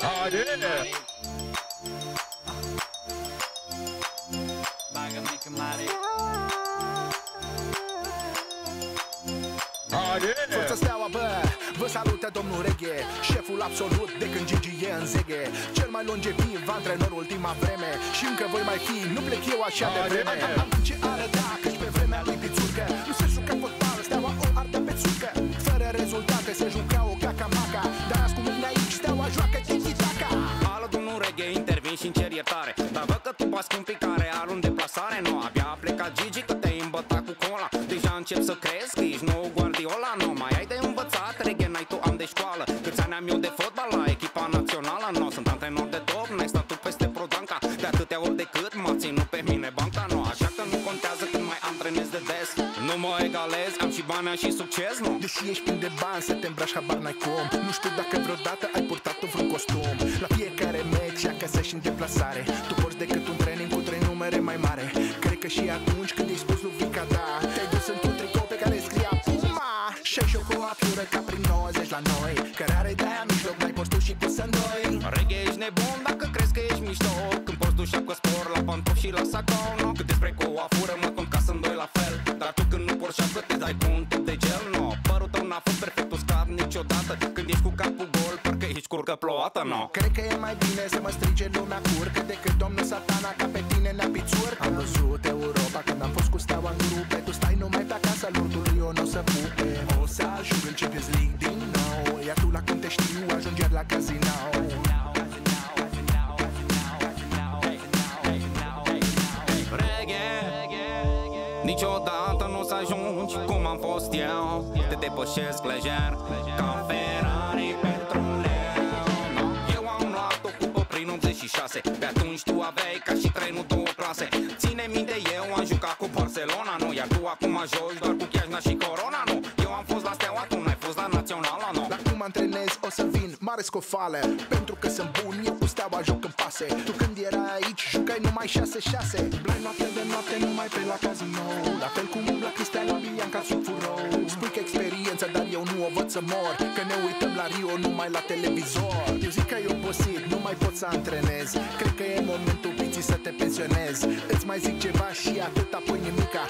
Haide! Bagă mică mare. Haide! Forța steaua, bă, vă salută domnul Reghe Șeful absolut de când Gigi e în zeghe. Cel mai longeviv antrenor ultima vreme. Și încă voi mai fi, nu plec eu așa de vreme. Am ce arăta, căci pe vremea lui Pițurcă. Nu se juca fotbal, steaua o ardă pe țurcă. Fără rezultate se juca o caca-maca și cer iertare Dar văd că tu bați un picare, al un deplasare Nu, abia a plecat Gigi că te-ai îmbătat cu cola. Deja încep să crezi că ești nou mă egalez, am și bani, am și succes, nu Deși ești plin de bani, să te îmbraci, habar n-ai cum. Nu știu dacă vreodată ai purtat un vreun costum. La fiecare meci, acasă și în deplasare. Tu porți decât un training cu trei numere mai mare. Cred că și atunci când ai spus lui Vica da. Te-ai dus într-un tricou pe care scria Puma! Și ai jocul apură ca prin 90 la noi. Cărare de-aia mijloc, n-ai postul și pus în doi. Reghe, ești nebun dacă crezi că ești mișto. Când poți dușa cu spor la pantofi și la sacou no? Tu când nu porți șapcă te dai cu un tip de gel no? Părul tău n-a fost perfect uscat niciodată. Când ești cu capul gol parcă ești curcă plouată no? Cred că e mai bine să mă strige lumea curcă Decât domnul satana ca pe tine ne-a pițur Am văzut Europa când am fost cu steaua în grupe Tu stai numai pe acasă, lordului eu n-o să pupe. O să ajung în Champions League din nou Iar tu la cum te știu ajungi iar la casino Reghe Niciodată nu o să ajungi cum am fost eu Te depășesc lejer ca Ferrari pentru leu no? Eu am luat o cupă prin 86 Pe atunci tu aveai ca și trenul două clase Ține minte eu am jucat cu Barcelona Nu, iar tu acum joci doar cu Chiajna și Corona Nu, eu am fost la Steaua, tu n-ai fost la Naționala Nu, La cum antrenez o să vin mare scofală Pentru că sunt bun, eu cu steaua joc în pase. Tu când erai aici, jucai numai 6-6 Blai noapte de noapte numai pe la casino nu o văd să mor Că ne uităm la Rio numai la televizor. Eu zic că e obosit, nu mai pot să antrenez. Cred că e momentul piții să te pensionezi. Îți mai zic ceva și atât apoi nimica